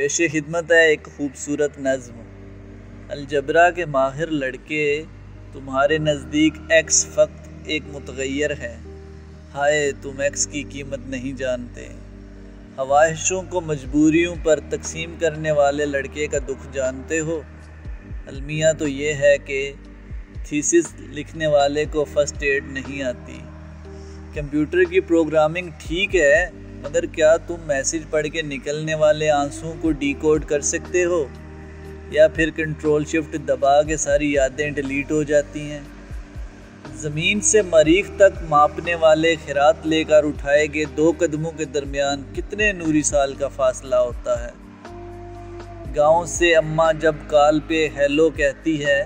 पेश खिदमत है एक खूबसूरत नज़म। अलजबरा के माहिर लड़के, तुम्हारे नज़दीक एक्स फ़क्त एक मुतगैर है। हाय, तुम एक्स की कीमत नहीं जानते। हवाहिशों को मजबूरियों पर तकसीम करने वाले लड़के का दुख जानते हो? अलमिया तो ये है कि थीसिस लिखने वाले को फ़र्स्ट एड नहीं आती। कंप्यूटर की प्रोग्रामिंग ठीक है मगर क्या तुम मैसेज पढ़ के निकलने वाले आंसुओं को डिकोड कर सकते हो? या फिर कंट्रोल शिफ्ट दबा के सारी यादें डिलीट हो जाती हैं? ज़मीन से मरीख तक मापने वाले खिरात लेकर उठाए गए दो कदमों के दरमियान कितने नूरी साल का फासला होता है? गाँव से अम्मा जब काल पे हेलो कहती है,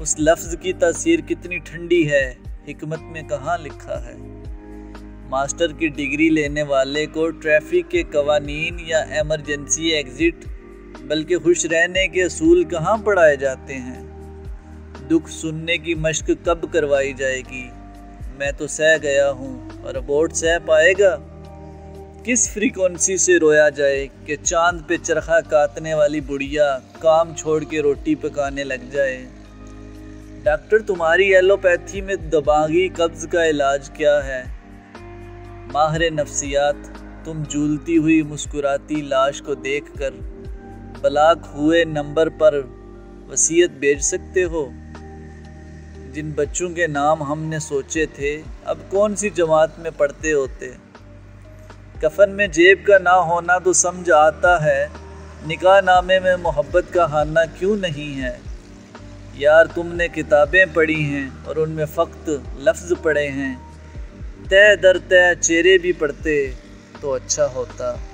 उस लफ्ज़ की तासीर कितनी ठंडी है, हिकमत में कहाँ लिखा है? मास्टर की डिग्री लेने वाले को ट्रैफ़िक के कवानीन या एमरजेंसी एग्ज़िट, बल्कि खुश रहने के असूल कहाँ पढ़ाए जाते हैं? दुख सुनने की मश्क कब करवाई जाएगी? मैं तो सह गया हूँ, और अबोर्ड सह पाएगा? किस फ्रीक्वेंसी से रोया जाए कि चाँद पे चरखा काटने वाली बुढ़िया काम छोड़ के रोटी पकाने लग जाए? डॉक्टर, तुम्हारी एलोपैथी में दबागी कब्ज का इलाज क्या है? माहर नफ्सियात, तुम झूलती हुई मुस्कुराती लाश को देखकर बलाक हुए नंबर पर वसीयत भेज सकते हो? जिन बच्चों के नाम हमने सोचे थे, अब कौन सी जमात में पढ़ते होते? कफन में जेब का ना होना तो समझ आता है निकाह नामे में मोहब्बत का हाना क्यों नहीं है? यार, तुमने किताबें पढ़ी हैं और उनमें फ़क्त लफ्ज़ पढ़े हैं। तय दर तय चेहरे भी पड़ते तो अच्छा होता।